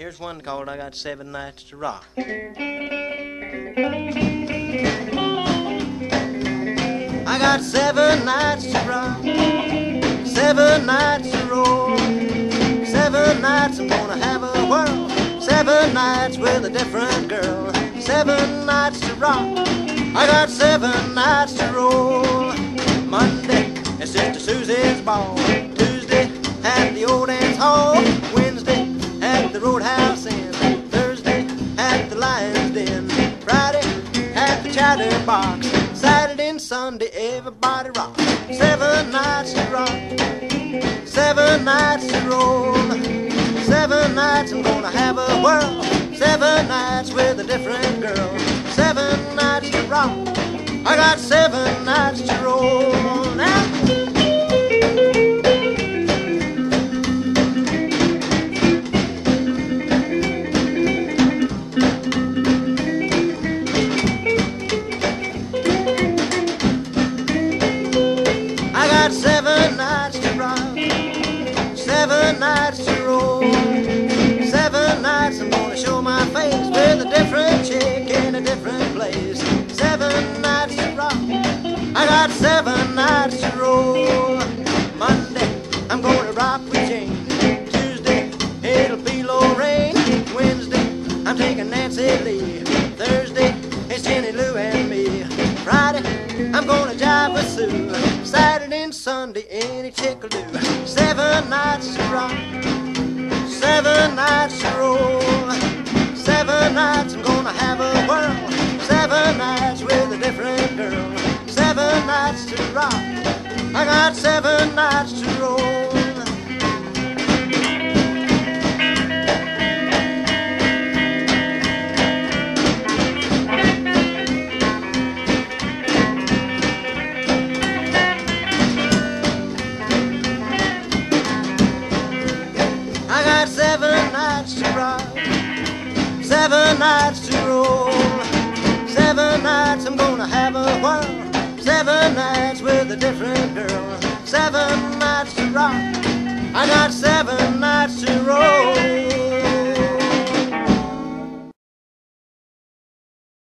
Here's one called I Got Seven Nights to Rock. I got seven nights to rock, seven nights to roll, seven nights I'm gonna have a whirl, seven nights with a different girl, seven nights to rock. I got seven nights to roll. Monday, it's Sister Susie's ball. Chatterbox. Saturday and Sunday, everybody rock. Seven nights to rock. Seven nights to roll. Seven nights I'm gonna have a whirl. Seven nights with a different girl. Seven nights to rock. I got seven nights got seven nights to rock, seven nights to roll, seven nights I'm gonna show my face with a different chick in a different place. Seven nights to rock, I got seven nights to roll. Monday I'm gonna rock with Jane. Tuesday it'll be Lorraine. Wednesday I'm taking Nancy Lee. Thursday it's Jenny Lou and me. Friday I'm gonna jive with Sue. Saturday and Sunday any will do. Seven nights to rock, seven nights to roll. Seven nights I'm gonna have a whirl. Seven nights with a different girl. Seven nights to rock. I got seven nights to roll. Nights to roll, seven nights I'm gonna have a whirl, seven nights with a different girl, seven nights to rock. I got seven nights to